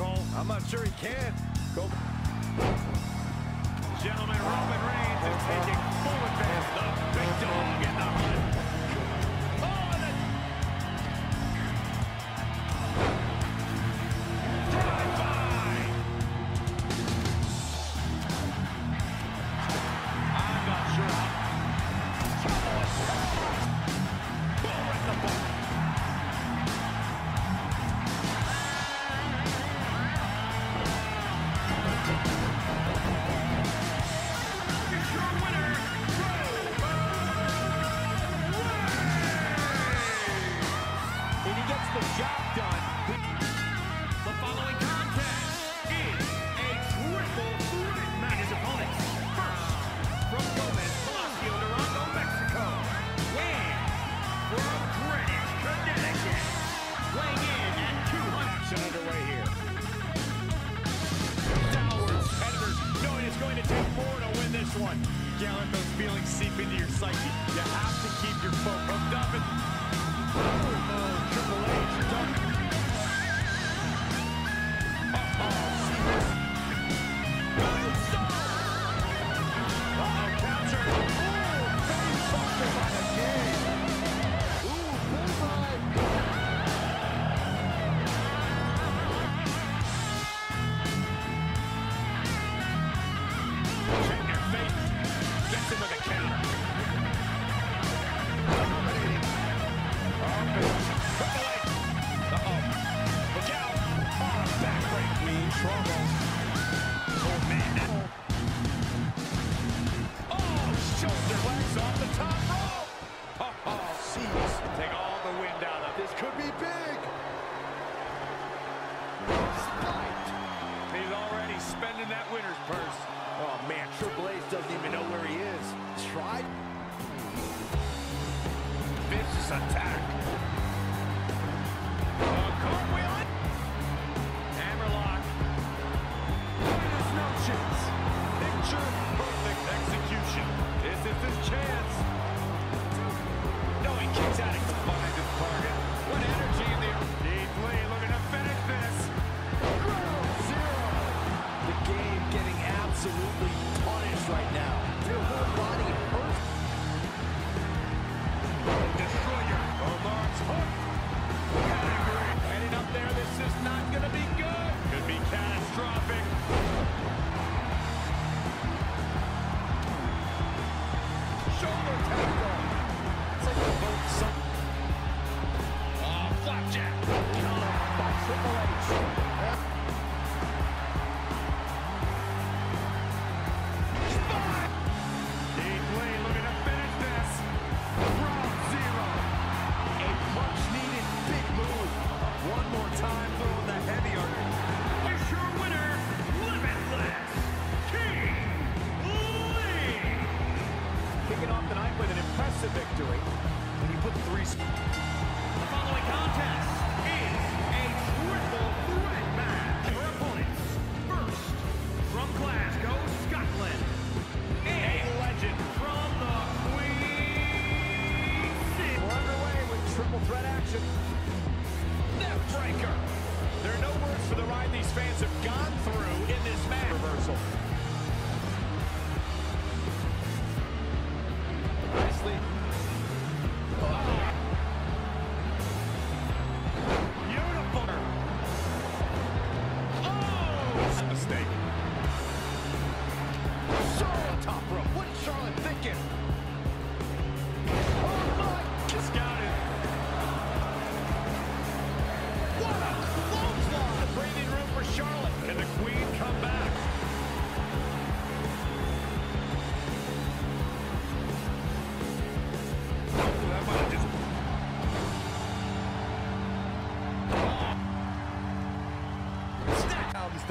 I'm not sure he can. Go. Gentlemen, Roman Reigns is taking full advantage. The big dog in the. attack.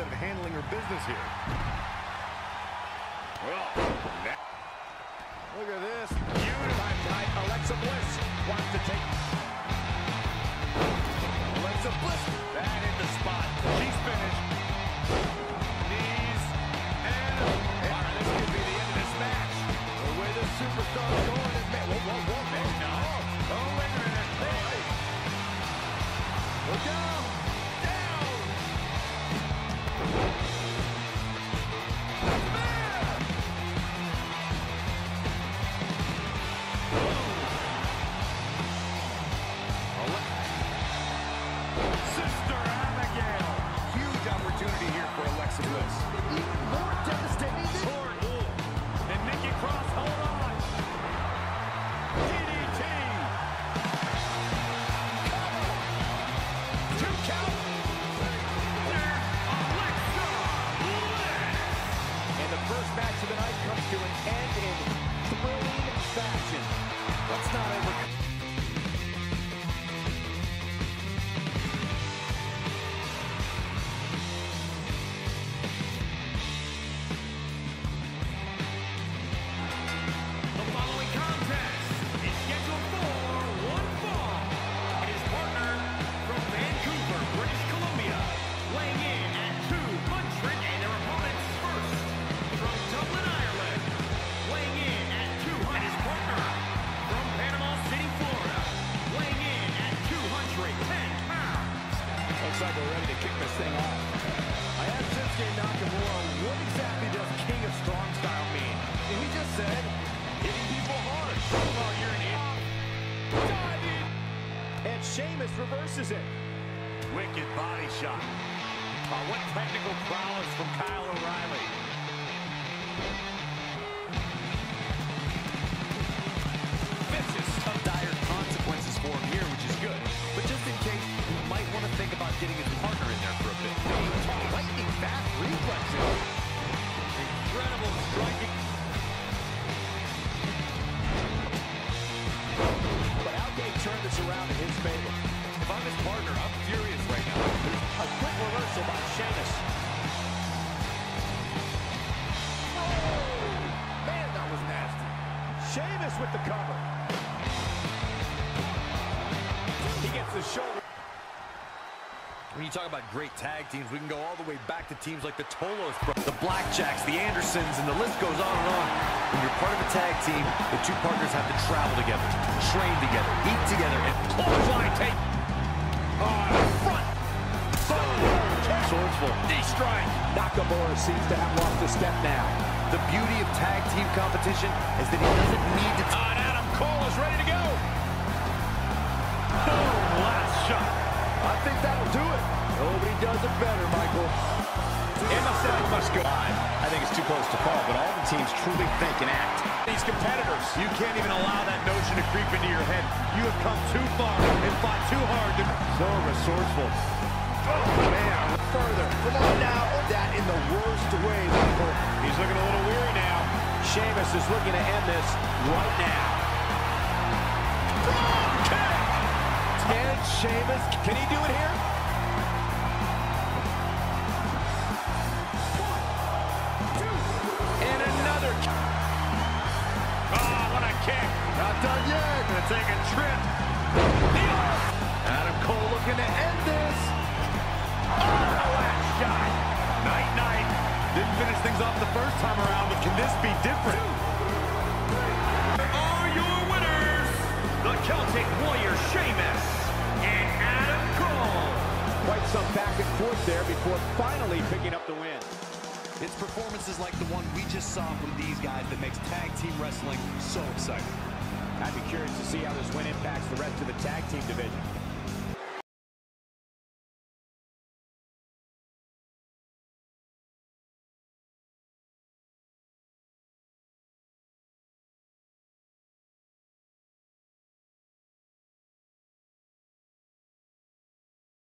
effective handling her business here. Well, look at this. beautiful by Alexa Bliss wants to take. Alexa Bliss, that in the spot. She's finished. Knees and. Wow, this could be the end of this match. The way this superstar's going, man. Whoa, whoa, whoa. Let's not over... Sheamus reverses it. Wicked body shot. Oh, what technical prowess from Kyle O'Reilly. Vicious. Some dire consequences for him here, which is good. But just in case, he might want to think about getting his partner in there for a bit. Lightning fast reflexes. This around in his favor? If I'm his partner, I'm furious right now. A quick reversal by Sheamus. Oh, man, that was nasty. Sheamus with the cover. He gets the shoulder. When you talk about great tag teams, we can go all the way back to teams like the Tolos, the Blackjacks, the Andersons, and the list goes on and on. When you're part of a tag team, the two partners have to travel together, train together, eat together, and clothesline take. Oh, front. Swordsful. Knee strike. Nakamura seems to have lost a step now. The beauty of tag team competition is that he doesn't need to. On Adam Cole is ready to go. Boom, last shot. I think that'll do it. Nobody does it better, Michael. MSL must go on. I think it's too close to call, but all the teams truly think and act. These competitors, you can't even allow that notion to creep into your head. You have come too far and fought too hard to... So resourceful. Oh, man. Further. Come on now. That in the worst way, Michael. He's looking a little weary now. Sheamus is looking to end this right now. Sheamus, can he do it here? And another. Oh, what a kick. Not done yet. Gonna take a trip. Adam Cole looking to end this. Oh, the last shot. Night, night. Didn't finish things off the first time around, but can this be different? Are your winners, the Celtic Warrior Sheamus. Quite some back and forth there before finally picking up the win. It's performances like the one we just saw from these guys that makes tag team wrestling so exciting. I'd be curious to see how this win impacts the rest of the tag team division.